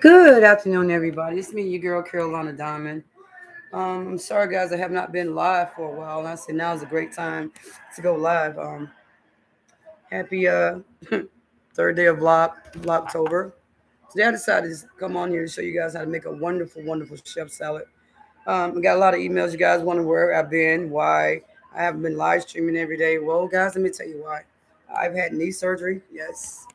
Good afternoon, everybody. It's me, your girl Carolina Diamond. Um, I'm sorry, guys, I have not been live for a while. And I said now is a great time to go live. Um, happy uh, third day of vlog, Vlogtober. Today I decided to come on here to show you guys how to make a wonderful, wonderful chef salad. Um, I got a lot of emails. You guys wonder where I've been, why I haven't been live streaming every day. Well, guys, let me tell you why. I've had knee surgery. Yes.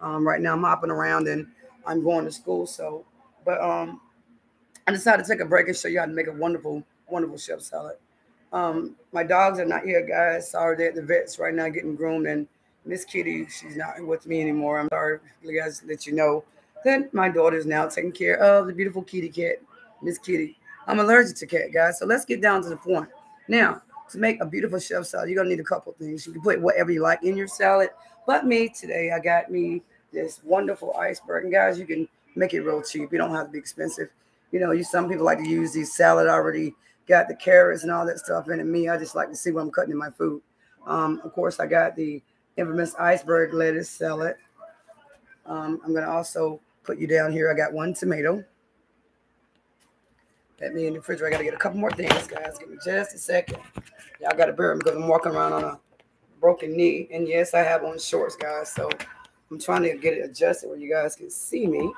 Um, right now I'm hopping around and I'm going to school. So, but um, I decided to take a break and show you how to make a wonderful, wonderful chef salad. Um, my dogs are not here, guys. Sorry, they're at the vets right now getting groomed. And Miss Kitty, she's not with me anymore. I'm sorry, guys, let you know that my daughter is now taking care of the beautiful kitty cat, Miss Kitty. I'm allergic to cat, guys. So let's get down to the point. Now, to make a beautiful chef salad, you're gonna need a couple things. You can put whatever you like in your salad. But me today, I got me this wonderful iceberg. And guys, you can make it real cheap. You don't have to be expensive. You know, you some people like to use these salad already got the carrots and all that stuff in it. Me, I just like to see what I'm cutting in my food. Um, of course, I got the infamous iceberg lettuce salad. Um, I'm gonna also put you down here. I got one tomato. That me in the refrigerator. I gotta get a couple more things, guys. Give me just a second. Y'all gotta bear me because I'm walking around on a broken knee. And yes, I have on shorts, guys. So I'm trying to get it adjusted where you guys can see me.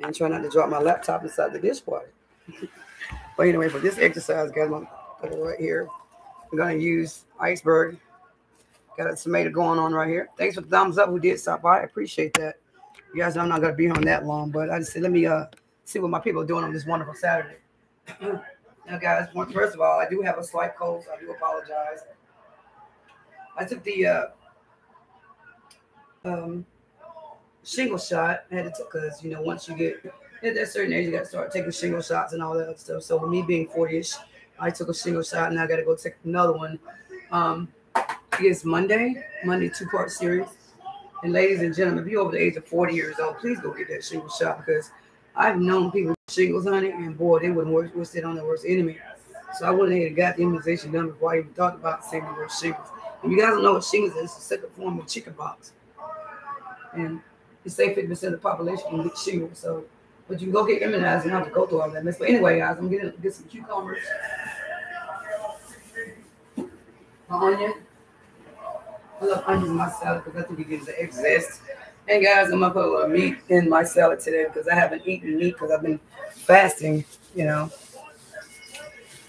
And try not to drop my laptop inside the dishwasher. but anyway, for this exercise, guys, I'm gonna put it right here. I'm gonna use iceberg. Got a tomato going on right here. Thanks for the thumbs up who did stop by. I appreciate that. You guys know I'm not gonna be on that long, but I just said let me uh see what my people are doing on this wonderful Saturday. now, guys, first of all, I do have a slight cold, so I do apologize. I took the uh, um, shingle shot. I had to take because you know once you get at that certain age, you got to start taking shingle shots and all that stuff. So with me being 40ish, I took a shingle shot and I got to go take another one. Um, it's Monday, Monday two part series. And ladies and gentlemen, if you're over the age of 40 years old, please go get that shingle shot because I've known people with shingles on it, and boy, they wouldn't wish it on their worst enemy. So I ahead and got the immunization done before I even thought about saving the word shingles. If you guys don't know what shingles is, it's the second form of chickenpox and you say 50% of the population can get shingles. So, but you can go get immunized and have to go through all that mess. But anyway, guys, I'm gonna get some cucumbers, my onion. I love onions in my salad because I think it gives an extra And guys, I'm gonna put a little meat in my salad today because I haven't eaten meat because I've been fasting, you know.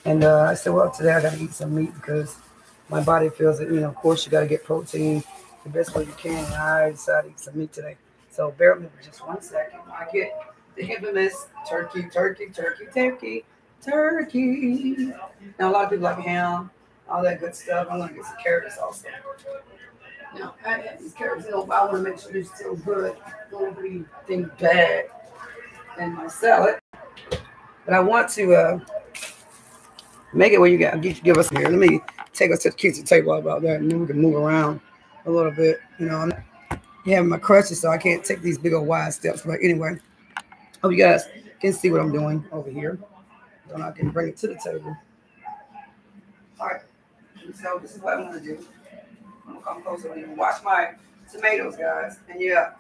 And uh, I said, well, today I gotta eat some meat because my body feels it. You know, of course, you gotta get protein the best way you can. And I decided to eat some meat today. So bear with me for just one second. I get the infamous turkey, turkey, turkey, turkey, turkey. Now, a lot of people like ham, all that good stuff. I'm to get some carrots also. Now, I these carrots, you know, I want to make sure they're still good. Don't be anything bad in my salad. But I want to uh, make it where you got give, give us here. Let me take us to the kitchen table about that, and then we can move around a little bit. You know, I'm having my crutches, so I can't take these big old wide steps. But anyway, hope you guys can see what I'm doing over here. So I can bring it to the table. All right. So this is what I'm gonna do. Come closer and wash my tomatoes, guys. And yeah,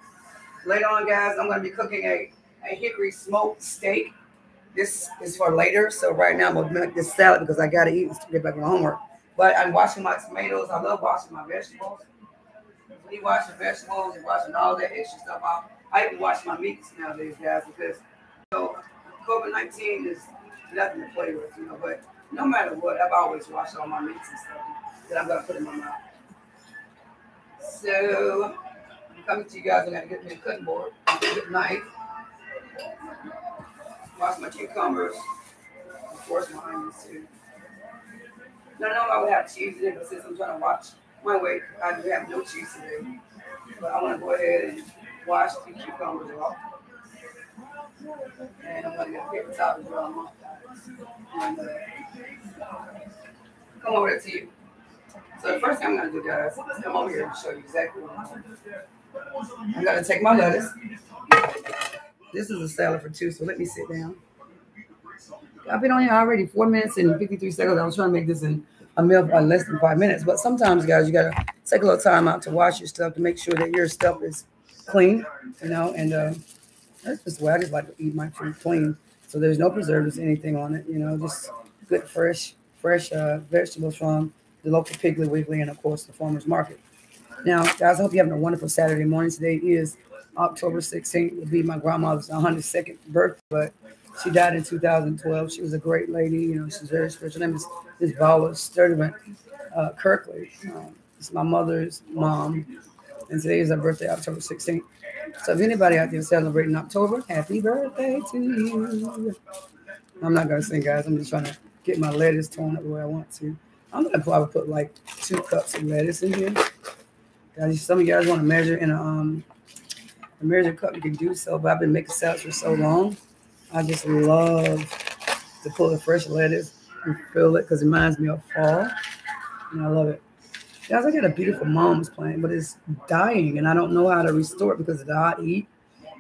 later on, guys, I'm gonna be cooking a, a hickory smoked steak. This is for later. So right now I'm gonna make this salad because I gotta eat to get back on homework. But I'm washing my tomatoes. I love washing my vegetables me washing vegetables and washing all that extra stuff out. I even wash my meats nowadays, guys, because you know, COVID 19 is nothing to play with, you know. But no matter what, I've always washed all my meats and stuff that I'm gonna put in my mouth. So I'm coming to you guys. I gotta get me a cutting board, a knife, wash my cucumbers, of course my onions too. No, no, I would have cheese it, but since I'm trying to watch my weight, I do have no cheese today, but I want to go ahead and wash the cucumbers off. And I'm to get a paper towel to them off. And, uh, come over to you. So the first thing I'm going to do, guys, is come over here and show you exactly what I'm. I'm to take my lettuce. This is a salad for two, so let me sit down. I've been on here already four minutes and 53 seconds. I was trying to make this in a meal by less than five minutes. But sometimes, guys, you gotta take a little time out to wash your stuff to make sure that your stuff is clean, you know. And uh, that's just the way I just like to eat my food clean. So there's no preservatives, anything on it, you know, just good fresh, fresh uh, vegetables from the local Piggly Wiggly and of course the farmers market. Now, guys, I hope you're having a wonderful Saturday morning. Today is October 16th. Will be my grandmother's 102nd birthday, but she died in 2012. She was a great lady. You know, she's very special. Her name is Miss Paula Sturdivant uh, Kirkley. Um, it's my mother's mom, and today is her birthday, October 16th. So if anybody out there celebrating October, happy birthday to you. I'm not gonna sing, guys. I'm just trying to get my lettuce torn up the way I want to. I'm gonna probably put like two cups of lettuce in here. Guys, some of you guys want to measure in a um a measure cup, you can do so, but I've been making salads for so long. I just love to pull the fresh lettuce and fill it because it reminds me of fall. And I love it. Guys, I got a beautiful mom's plant, but it's dying and I don't know how to restore it because of the hot heat.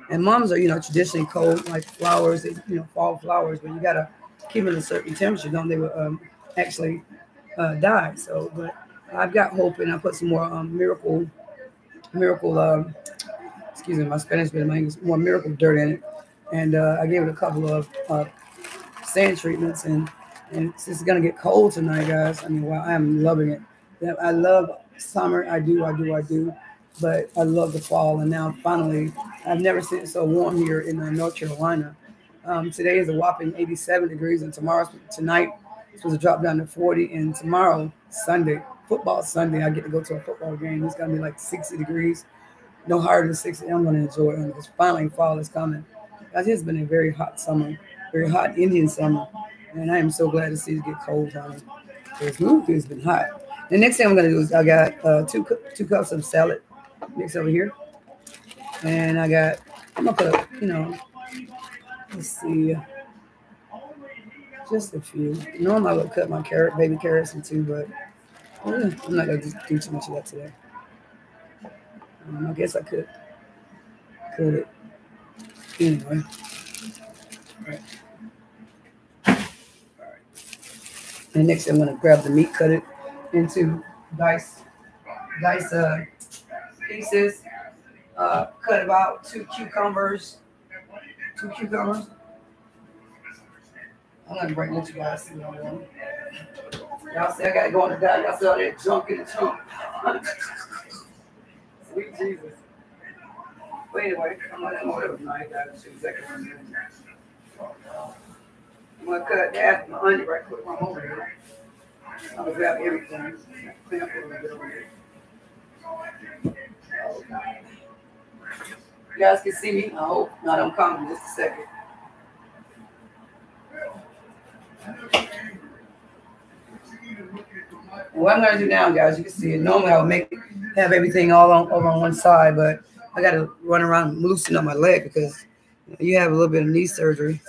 And mums are, you know, traditionally cold, like flowers, you know, fall flowers, but you got to keep it a certain temperature, don't they will um, actually uh, die. So, but I've got hope and I put some more um, miracle, miracle, um, excuse me, my Spanish, but my English, more miracle dirt in it and uh, I gave it a couple of uh, sand treatments. And and it's gonna get cold tonight, guys. I mean, wow, I am loving it. I love summer. I do, I do, I do. But I love the fall, and now finally, I've never seen it so warm here in uh, North Carolina. Um, today is a whopping 87 degrees, and tomorrow, tonight, supposed to drop down to 40. And tomorrow, Sunday, football Sunday, I get to go to a football game. It's gonna be like 60 degrees, no higher than 60. I'm gonna enjoy it because finally fall is coming. It has been a very hot summer, very hot Indian summer, and I am so glad to see it get cold on it. Because it's been hot. The next thing I'm gonna do is I got uh, two two cups of salad mixed over here, and I got I'm gonna put you know let's see just a few. Normally I would cut my carrot baby carrots in two, but uh, I'm not gonna do too much of that today. Um, I guess I could cut it. Anyway. All right. All right. And next I'm gonna grab the meat, cut it into dice, dice uh, pieces. Uh, cut about two cucumbers, two cucumbers. I'm gonna bring you guys see what I'm Y'all see, I gotta go on the diet. Y'all see all that junk in the trunk. Sweet Jesus. But anyway, I'm gonna come over to my two seconds. I'm gonna cut half my onion right quick I'm over here. I'm gonna grab everything. Clean up a little bit over here. You guys can see me. I hope not. I'm coming in just a second. What I'm gonna do now, guys, you can see it. Normally I would make have everything all on over on one side, but I got to run around loosen up my leg because you have a little bit of knee surgery.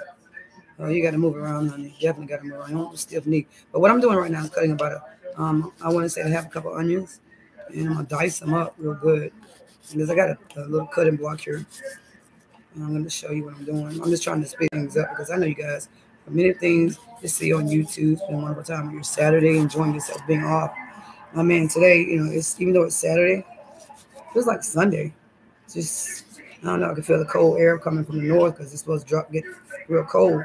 Uh, you got to move around, honey. You definitely got to move around. Stiff knee. But what I'm doing right now is cutting about a, um, I want to say I have a couple onions and I'm to dice them up real good. Because I got a, a, little cutting block here. And I'm to show you what I'm doing. I'm just trying to speed things up because I know you guys, many things to see on YouTube, spend one more time on your Saturday, enjoying yourself being off. I mean, today, you know, it's even though it's Saturday, it feels like Sunday just I don't know. I can feel the cold air coming from the north because it's supposed to drop, get real cold.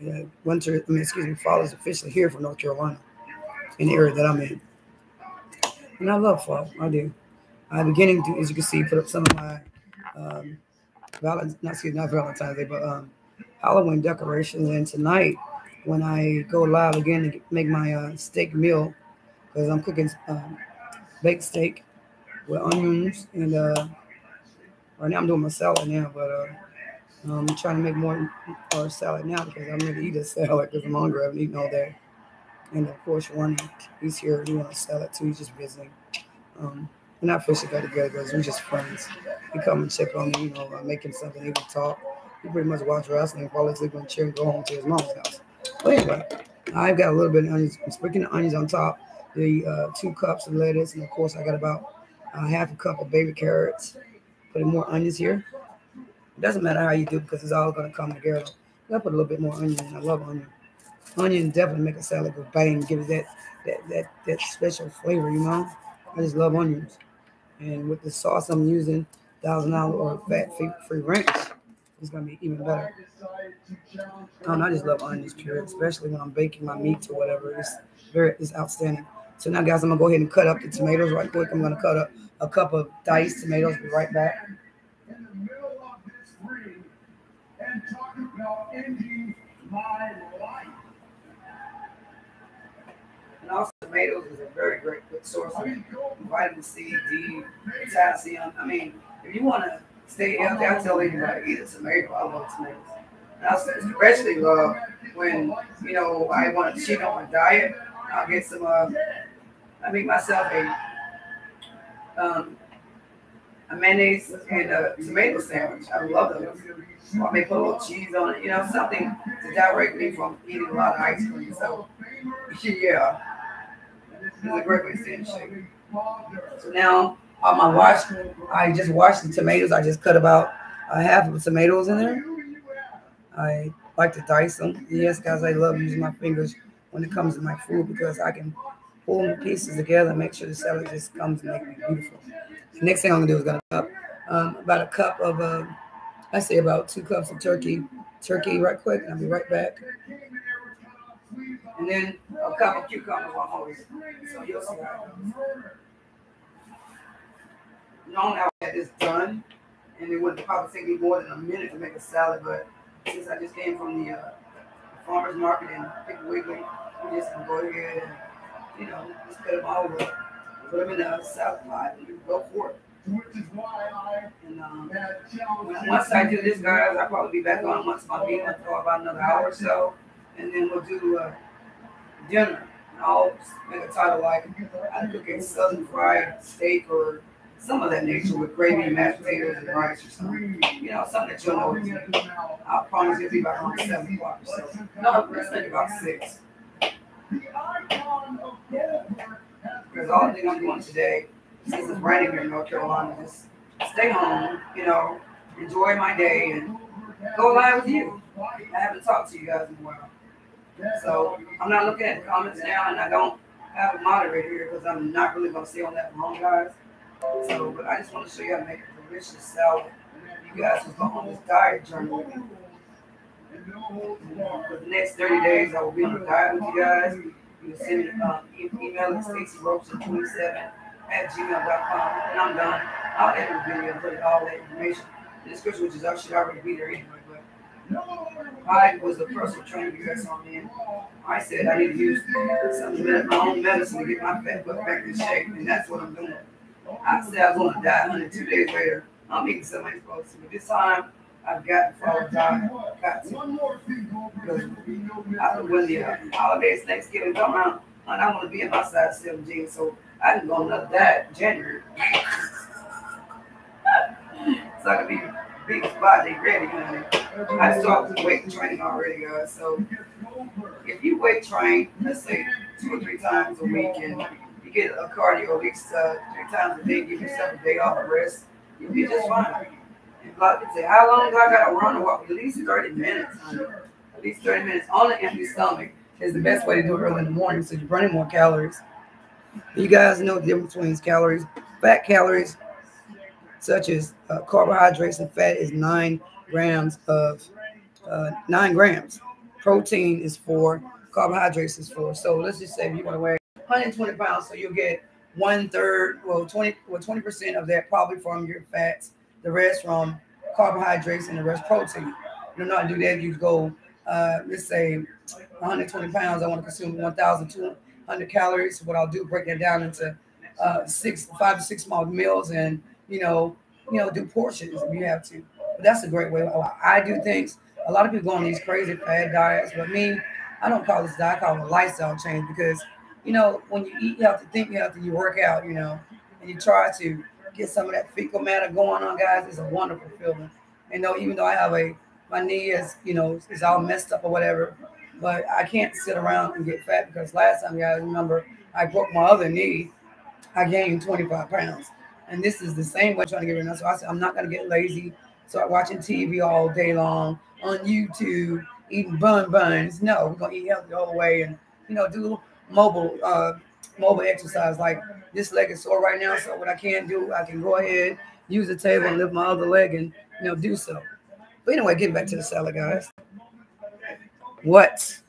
Yeah, winter, I mean, excuse me, fall is officially here for North Carolina, in the area that I'm in. And I love fall. I do. I'm beginning to, as you can see, put up some of my um, Valentine's, not excuse me, not Valentine's Day, but um, Halloween decorations. And tonight, when I go live again to make my uh, steak meal, because I'm cooking um, baked steak with onions and uh, Right now I'm doing my salad now, but uh, I'm trying to make more uh, salad now because I'm going to eat a salad because I'm hungry. I've been eaten all day. And of course, one he's here doing a salad too. He's just visiting. Um, we're not officially got together because we're just friends. He come and check on me, you know, I'm making something, he can talk. He pretty much watch wrestling, fall asleep on the chair and go home to his mom's house. But anyway, I've got a little bit of onions. I'm sprinkling the onions on top, the uh, two cups of lettuce, and of course, I got about uh, half a cup of baby carrots, putting more onions here. It doesn't matter how you do because it's all going to come together. I put a little bit more onion. I love onion. onion definitely make a salad go bang, give it that that that that special flavor, you know. I just love onions, and with the sauce I'm using, thousand dollar or fat free ranch, it's gonna be even better. Um, I just love onions, pure, especially when I'm baking my meats or whatever. It's very it's outstanding. So now, guys, I'm gonna go ahead and cut up the tomatoes right quick. I'm gonna cut up a cup of diced tomatoes. Be right back. And talk about ending my life. And also, tomatoes is a very great good source of vitamin C, D, potassium. I mean, if you want to stay healthy, I tell anybody eat a tomato. I love tomatoes. And I especially love when you know I want to cheat on my diet. I'll get some. Uh, I make myself a um, a mayonnaise and a tomato sandwich. I love those. I may put a little cheese on it, you know, something to direct me from eating a lot of ice cream. So, yeah, it's a great way to stay in shape. So now, on my wash, I just washed the tomatoes. I just cut about a half of the tomatoes in there. I like to dice them. Yes, guys, I love using my fingers when it comes to my food because I can pull the pieces together, and make sure the salad just comes and make it beautiful. The next thing I'm gonna do is gonna cup um, about a cup of, uh, I say about two cups of turkey, turkey right quick, and I'll be right back. And then a cup of over So you'll see goes. I have this done, and it would probably take me more than a minute to make a salad, but since I just came from the uh, farmer's market in Piggly Wiggly, we just gonna go ahead and you know, just cut them all up, put them in a salad pot, and go for it. Which is why I and um, once I do this, guys, I'll probably be back on once my meeting for about another hour or so, and then we'll do uh, dinner. I'll make a title like I'm cooking southern fried steak or some of that nature with gravy, and mashed potatoes, and rice or something. You know, something that you'll know. I'll promise it'll be about around seven o'clock or so. No, let's make about six. Because all the thing I'm doing today, since it's raining here in North Carolina, is stay home, you know, enjoy my day and go live with you. I haven't talked to you guys in a while. So I'm not looking at the comments now, and I don't have a moderator here because I'm not really going to stay on that long, guys. So, but I just want to show you how to make a delicious salad. You guys will go on this diet journey. For the next 30 days, I will be on a diet with you guys. You can send me um, email at stacyrobeson27 at gmail.com. And I'm done. I'll edit the video and put all that information in the description, which is I should already be there anyway. But I was a personal trainer you guys saw me in. I said I need to use some of my own medicine to get my fat butt back in shape, and that's what I'm doing. I said I was going to die 102 days later. I'm eating something I'm to. But this time, I've got to follow God. Got to. Because when the uh, holidays, Thanksgiving come around, and I want to be in my size 17, so I can go another that January. so I can be big body ready, honey. I started weight training already, guys. So if you weight train, let's say two or three times a week, and you get a cardio at least uh, three times a day, give yourself a day off of rest, you'll be just fine. And can say, How long do I got to run or walk? At least 30 minutes, honey. At least 30 minutes on an empty stomach is the best way to do it early in the morning. So you're burning more calories. You guys know the difference between calories. Fat calories, such as uh, carbohydrates and fat, is nine grams of uh, nine grams. Protein is four. Carbohydrates is four. So let's just say if you want to weigh 120 pounds, so you'll get one third, well, 20, well, 20 percent of that probably from your fats the rest from carbohydrates and the rest protein. You know, not do that. You go, uh, let's say 120 pounds. I want to consume 1,200 calories. What I'll do, break that down into uh, six, five to six small meals, and you know, you know, do portions if you have to. But that's a great way. I do things. A lot of people go on these crazy fad diets, but me, I don't call this diet. I call it a lifestyle change because, you know, when you eat you have to think you healthy, you work out, you know, and you try to get some of that fecal matter going on, guys, it's a wonderful feeling. And though even though I have a my knee is, you know, is all messed up or whatever, but I can't sit around and get fat because last time, guys, remember I broke my other knee, I gained 25 pounds. And this is the same way trying to get rid of. So I said, I'm not gonna get lazy. Start watching TV all day long on YouTube eating bun buns. No, we're gonna eat healthy all the way and you know do mobile uh mobile exercise. Like this leg is sore right now, so what I can't do, I can go ahead, use the table and lift my other leg and you know do so. But anyway, getting back to the salad, guys. What?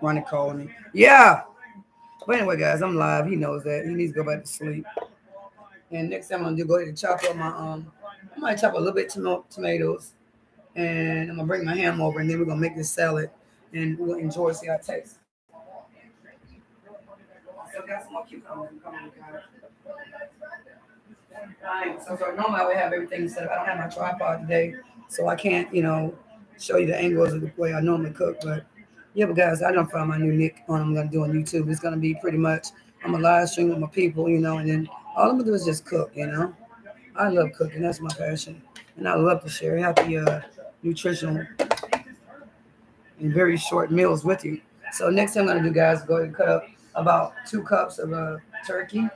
Ronnie calling me. Yeah. But anyway, guys, I'm live. He knows that. He needs to go back to sleep. And next time I'm gonna do go ahead and chop up my um I might chop a little bit of tomatoes and I'm gonna bring my ham over and then we're gonna make this salad and we'll enjoy see how it tastes. So got some more cucumbers coming, guys. So, so normally I would have everything set up. I don't have my tripod today, so I can't, you know, show you the angles of the way I normally cook. But yeah, but guys, I don't find my new nick on I'm gonna do on YouTube. It's gonna be pretty much I'm a live stream with my people, you know, and then all I'm gonna do is just cook, you know. I love cooking, that's my passion. And I love to share healthy, uh, nutritional, and very short meals with you. So next thing I'm gonna do, guys, go ahead and cut up about two cups of uh, turkey.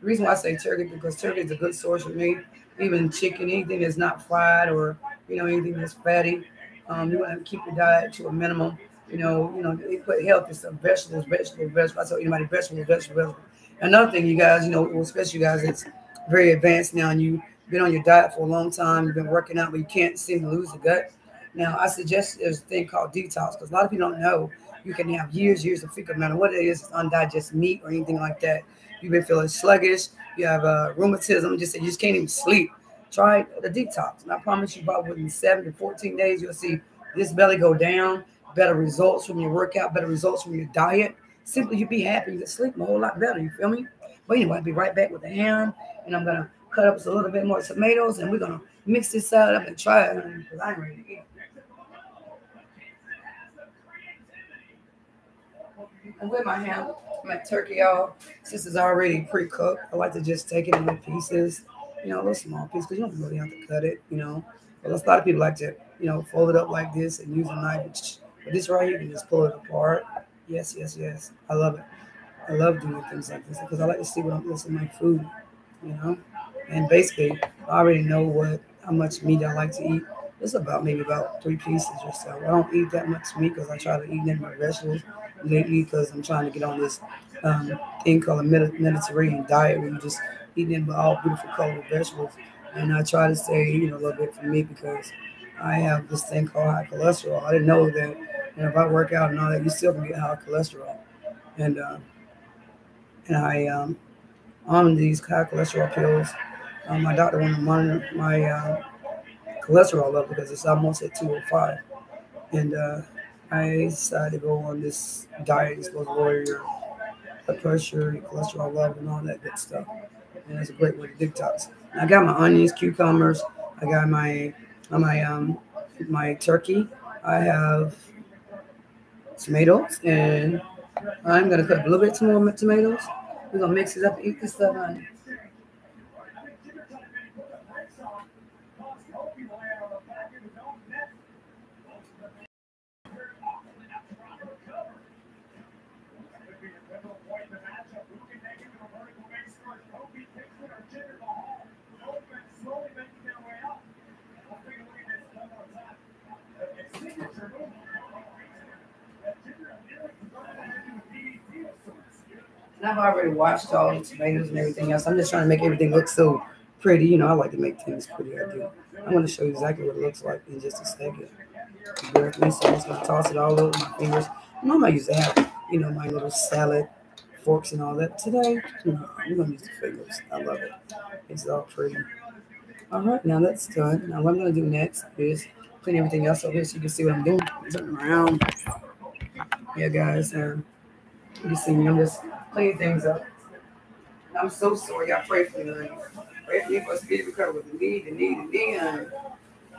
The reason why I say turkey because turkey is a good source of meat. Even chicken, anything that's not fried or you know anything that's fatty, um, you want to keep your diet to a minimum. You know, you know they put healthy stuff, vegetables, vegetables, vegetables. I tell anybody vegetables, vegetables, vegetables. Another thing, you guys, you know, especially you guys, it's very advanced now, and you've been on your diet for a long time. You've been working out, but you can't seem to lose the gut. Now, I suggest there's a thing called detox because a lot of people don't know you can have years, years of fecal matter. What it is, undigested meat or anything like that. You've been feeling sluggish. You have uh, rheumatism. Just you just can't even sleep. Try the detox, and I promise you, about within seven to fourteen days, you'll see this belly go down. Better results from your workout. Better results from your diet. Simply, you'll be happy. You sleep a whole lot better. You feel me? But anyway, I'll be right back with the ham, and I'm gonna cut up a little bit more tomatoes, and we're gonna mix this up and try it because I'm ready to eat. And with my ham, my turkey, all since it's already pre-cooked, I like to just take it in little pieces, you know, little small pieces, because you don't really have to cut it, you know. But a lot of people like to, you know, fold it up like this and use a knife. But this right here, you can just pull it apart. Yes, yes, yes. I love it. I love doing things like this because I like to see what I'm in my food, you know. And basically, I already know what how much meat I like to eat. It's about maybe about three pieces or so. I don't eat that much meat because I try to eat in my vegetables lately because I'm trying to get on this um, thing called a Mediterranean diet where you just eating all beautiful colored vegetables. And I try to stay, you know, a little bit from meat because I have this thing called high cholesterol. I didn't know that you know, if I work out and all that, you still can get high cholesterol. And uh, and I um, on these high cholesterol pills. Um, my doctor wanted to monitor my uh, cholesterol level because it's almost at 205. And uh, I decided to go on this diet. Supposed to lower your blood pressure, your cholesterol level, and all that good stuff. And it's a great way to detox. I got my onions, cucumbers. I got my my um my turkey. I have tomatoes, and I'm gonna cut a little bit more tomatoes. We're gonna mix it up and eat this stuff, honey. I've already washed all the tomatoes and everything else. I'm just trying to make everything look so pretty. You know, I like to make things pretty. I do. I'm going to show you exactly what it looks like in just a second. Bear with me. So I'm just going to toss it all over my fingers. Normally, I used to have, you know, my little salad forks and all that. Today, know, I'm going to use the fingers. I love it. It's all pretty. All right, now that's done. Now, what I'm going to do next is clean everything else over here so you can see what I'm doing. Turn around. Yeah, guys. Um, you can see me. I'm just clean things up. I'm so sorry. Y'all pray for me, honey. Pray for me for speedy recovery with the knee, the knee, the knee, honey.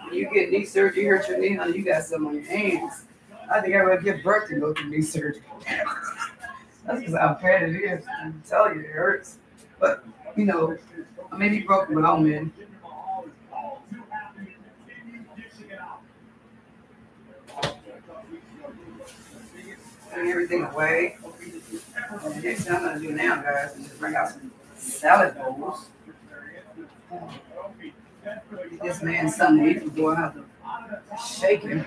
When you get knee surgery, you hurt your knee, honey, you got something on your hands. I think I would give birth to go through knee surgery. That's because how bad it is. I tell you, it hurts. But, you know, I may be broken, but I'm in. Everything away. Next thing I'm gonna do now, guys, is just bring out some salad bowls. Get this man something to eat before I have to shake him.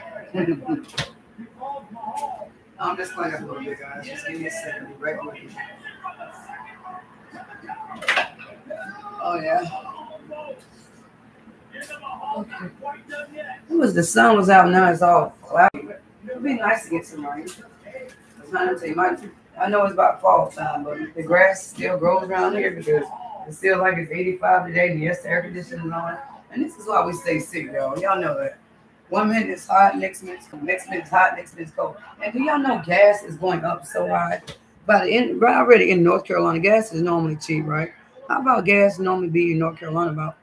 I'm just playing a little bit, guys. Just give me a second. Be right with you. Oh yeah. Okay. It was the sun was out now. It's all cloudy. It'd be nice to get some rain. I know it's about fall time, but the grass still grows around here because it's still like it's 85 today. And yes, the air conditioning is on. And this is why we stay sick, y'all. Y'all know that. One minute it's hot, next minute, next minute it's hot, next minute it's cold. And do y'all know gas is going up so high? By the end, right already in North Carolina, gas is normally cheap, right? How about gas normally be in North Carolina about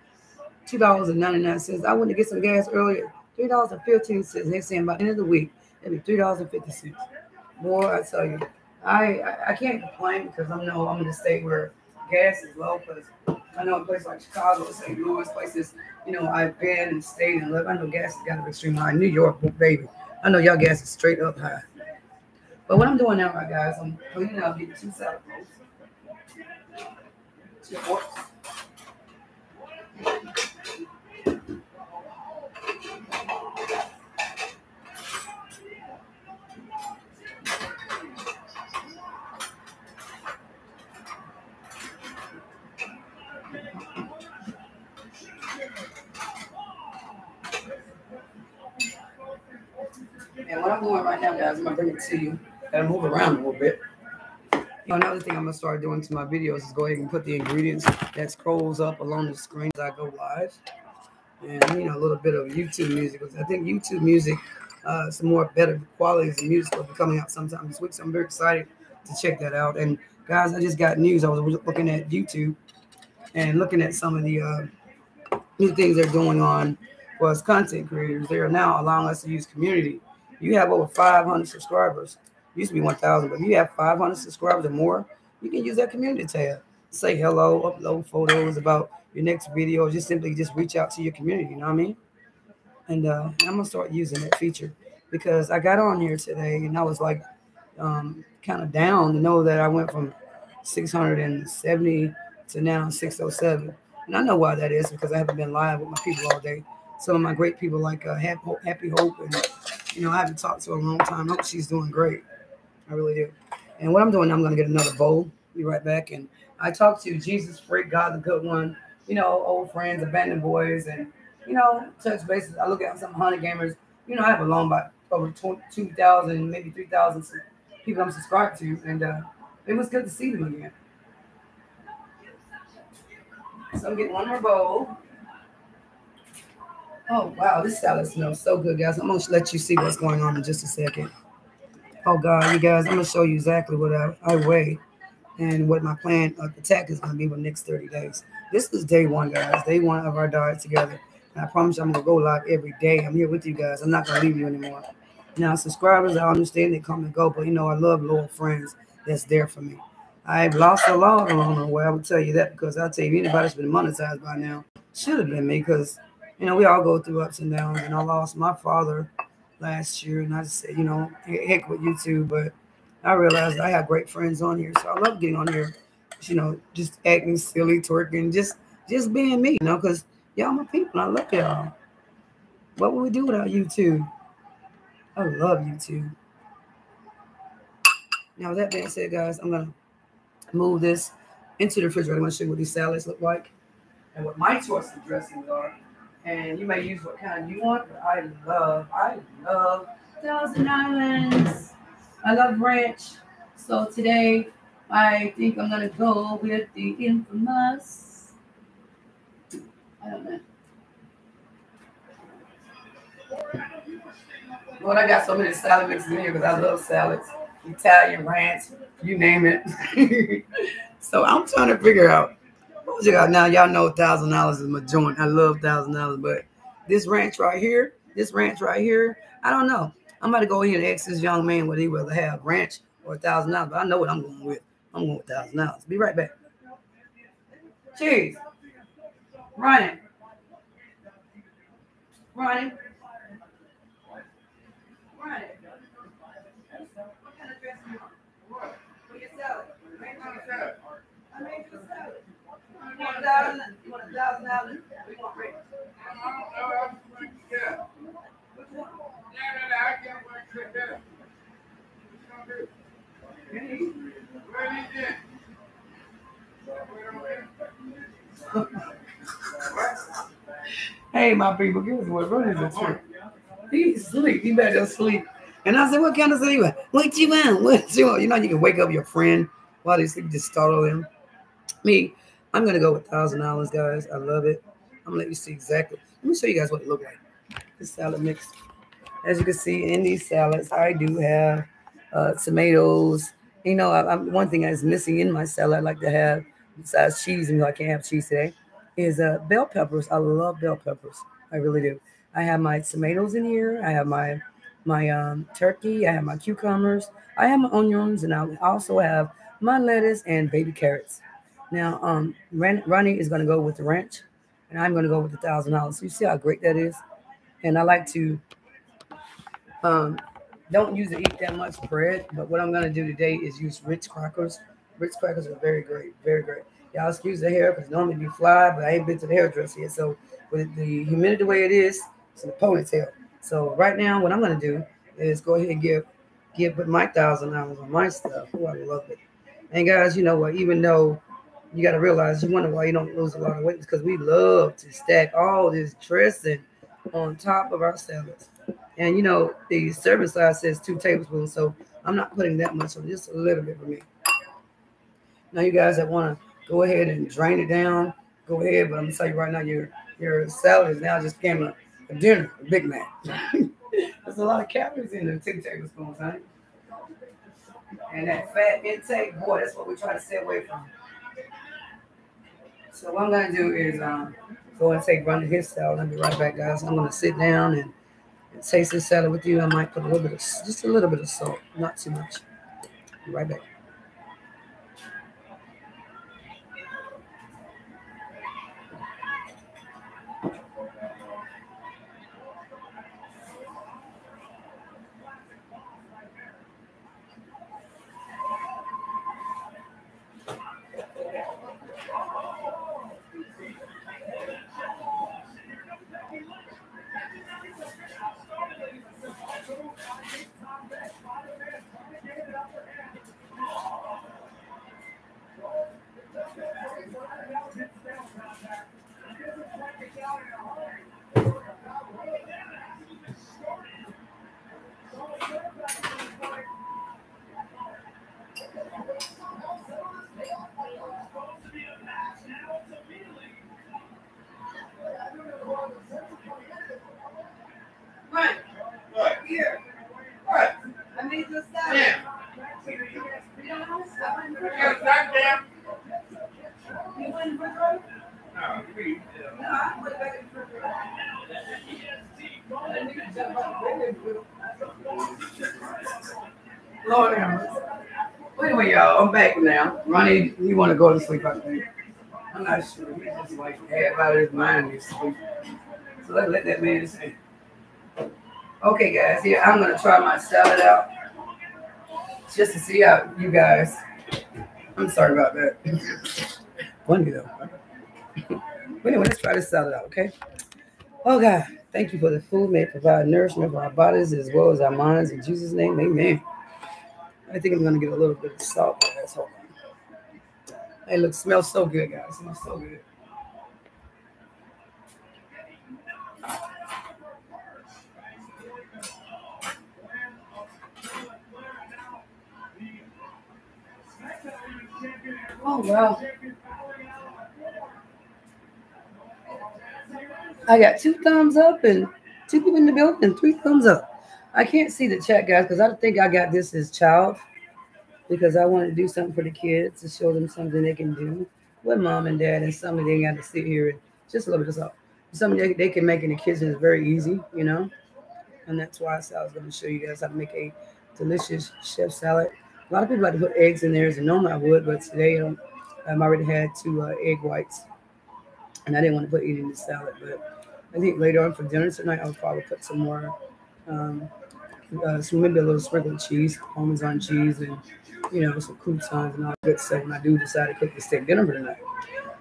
two dollars and ninety nine cents? I went to get some gas earlier, three dollars and fifteen cents. They're saying by the end of the week it'll be three dollars and fifty cents. Boy, I tell you, I, I, can't complain because I know I'm in a state where gas is low. Because I know a place like Chicago, St. Louis, places you know I've been and stayed and lived. I know gas has got to be extremely high. New York, baby, I know y'all gas is straight up high. But what I'm doing now, right, guys, I'm cleaning up these two salad. Two forks. And what I'm guys, I'm gonna bring it to you. Gotta move around a little bit. You know, another thing I'm gonna start doing to my videos is go ahead and put the ingredients that scrolls up along the screen as I go live. And you know, a little bit of YouTube music. I think YouTube music, uh, some more better qualities of music will be coming out sometime this week. So I'm very excited to check that out. And guys, I just got news. I was looking at YouTube and looking at some of the uh, new things they're going on us content creators. They are now allowing us to use community you have over 500 subscribers. used to be 1,000, but if you have 500 subscribers or more, you can use that community tab. Say hello, upload photos about your next video, just simply just reach out to your community. You know what I mean? And uh, I'm gonna start using that feature because I got on here today and I was like um, kind of down to know that I went from 670 to now 607. And I know why that is because I haven't been live with my people all day. Some of my great people like uh, Happy Hope and you know, I haven't talked to her in a long time. I hope she's doing great. I really do. And what I'm doing, I'm going to get another bowl. Be right back. And I talked to Jesus Freak, God the Good One, you know, old friends, abandoned boys, and, you know, touch bases. I look at some hundred gamers. You know, I have a long about over 2,000, maybe 3,000 people I'm subscribed to. And uh, it was good to see them again. So I'm getting one more bowl. Oh wow, this salad smells so good, guys. I'm gonna let you see what's going on in just a second. Oh God, you guys, I'm gonna show you exactly what I, I weigh and what my plan of attack is gonna be for the next 30 days. This is day one, guys. Day one of our diet together. And I promise you I'm gonna go live every day. I'm here with you guys. I'm not gonna leave you anymore. Now, subscribers, I understand they come and go, but you know, I love loyal friends that's there for me. I've lost a lot along the way. I will tell you that because I'll tell you, anybody that's been monetized by now should have been me because you know, we all go through ups and downs. And I lost my father last year, and I just said, you know, heck with YouTube. But I realized I have great friends on here, so I love getting on here. You know, just acting silly, twerking, just just being me. You know, because y'all my people. I love y'all. What would we do without YouTube? I love YouTube. Now, with that being said, guys, I'm gonna move this into the refrigerator. I'm gonna show you what these salads look like and what my choice of dressings are and you may use what kind you want. But I love, I love Thousand Islands. I love ranch. So today, I think I'm gonna go with the infamous. I don't know. Well, I got so many salad mixes in here because I love salads, Italian ranch, you name it. so I'm trying to figure out now y'all know thousand dollars is my joint. I love thousand dollars, but this ranch right here, this ranch right here, I don't know. I'm about to go in and ask this young man what he rather have, ranch or a thousand dollars. But I know what I'm going with. I'm going with thousand dollars. Be right back. Cheese. Running. Running. Running. What kind of dress you want? For your salad. I made you a salad. You want a thousand? You want a thousand dollars? We want rich. Yeah. Which one? Yeah, I can't work my people, guess what? Ronnie's asleep. He's asleep. He better sleep. And I said, What kind of sleep? What you want? What you want? You know, you can wake up your friend while they sleep, just startle them. Me, I'm gonna go with thousand dollars, guys. I love it. I'm gonna let you see exactly. Let me show you guys what it look like. This salad mix. As you can see in these salads, I do have uh, tomatoes. You know, I, one thing that's missing in my salad. I like to have besides cheese, and I can't have cheese today, is uh, bell peppers. I love bell peppers. I really do. I have my tomatoes in here. I have my my um, turkey. I have my cucumbers. I have my onions, and I also have my lettuce and baby carrots. Now, um, Ronnie is going to go with the ranch, and I'm going to go with the thousand dollars. You see how great that is. And I like to um, don't usually eat that much bread, but what I'm going to do today is use Ritz crackers. Ritz crackers are very great, very great. Y'all excuse the hair because normally be fly, but I ain't been to the hairdresser yet. So with the humidity the way it is, it's a ponytail. So right now, what I'm going to do is go ahead and give give put my thousand dollars on my stuff. Oh, I love it. And guys, you know what? Even though you got to realize you wonder why you don't lose a lot of weight because we love to stack all this dressing on top of our salads. And you know, the serving size says two tablespoons, so I'm not putting that much on, just a little bit for me. Now, you guys that want to go ahead and drain it down, go ahead. But I'm gonna tell you right now, your your salad is now just became a, a dinner, a Big Mac. There's a lot of calories in there, two tablespoons, honey. And that fat intake, boy, that's what we try to stay away from. So what I'm gonna do is um, go and take run his salad. I'll be right back, guys. I'm gonna sit down and, and taste this salad with you. I might put a little bit of just a little bit of salt, not too much. Be right back. Ronnie, you want to go to sleep, I think. I'm not sure. He's just like half out of his mind. He's sleep. So let, let that man say. Okay, guys, here I'm gonna try my salad out just to see how you guys. I'm sorry about that. Funny though. but anyway, let's try this salad out, okay? Oh God, thank you for the food may provide nourishment for our bodies as well as our minds. In Jesus' name, amen. I think I'm gonna get a little bit of salt. Hold on. Hey, look, smells so good, guys. It smells so good. Oh wow. I got two thumbs up and two people in the building three thumbs up. I can't see the chat, guys, because I think I got this as child because I want to do something for the kids to show them something they can do with mom and dad and something they got to sit here and just a little bit of stuff. Something they, they can make in the kitchen is very easy, you know. And that's why I said I was going to show you guys how to make a delicious chef salad. A lot of people like to put eggs in there, and normally I would, but today um, I've already had two uh, egg whites, and I didn't want to put any in the salad. But I think later on for dinner tonight, I'll probably put some more um, uh, maybe a little sprinkle of cheese, Parmesan cheese, and you know some croutons and all good stuff. When I do decide to cook the steak dinner for tonight.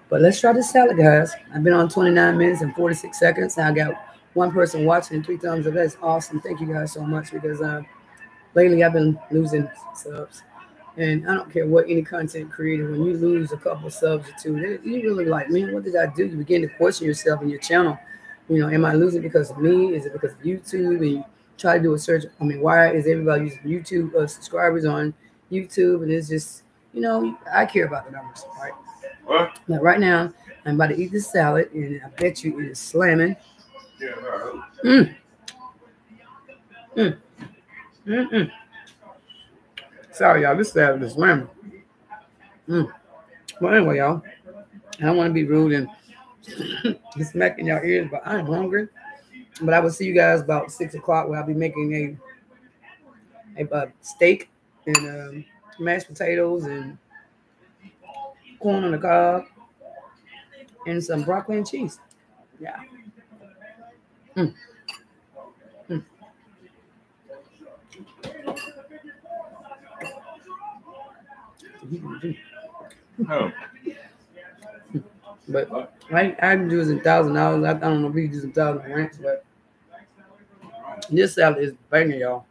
But let's try this salad, guys. I've been on 29 minutes and 46 seconds. I got one person watching and three thumbs up. That's awesome. Thank you guys so much because uh, lately I've been losing subs. And I don't care what any content creator, when you lose a couple subs or two, you really like, man, what did I do? You begin to question yourself and your channel. You know, am I losing because of me? Is it because of YouTube? And you try to do a search. I mean, why is everybody using YouTube uh, subscribers on YouTube? And it's just, you know, I care about the numbers, right? What? Now, right now, I'm about to eat this salad, and I bet you it is slamming. Yeah, right. Mm. Mm. Mm-mm. Sorry, y'all. This salad is slamming. Mm. Well, anyway, y'all, I don't want to be rude and smacking y'all ears, but I'm hungry. But I will see you guys about six o'clock where I'll be making a a, a steak and um, mashed potatoes and corn on the cob and some broccoli and cheese. Yeah. Mm. Mm. Oh. But I I'm using thousand dollars. I don't know if he's using thousand rents, but this salad is banging, y'all.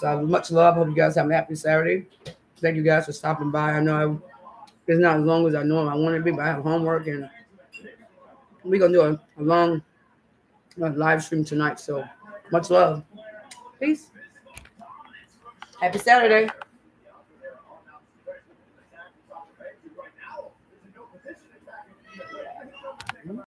So much love. Hope you guys have a happy Saturday. Thank you guys for stopping by. I know it's not as long as I know I want to be, but I have homework and we're gonna do a, a long live stream tonight. So much love. Peace. Happy Saturday.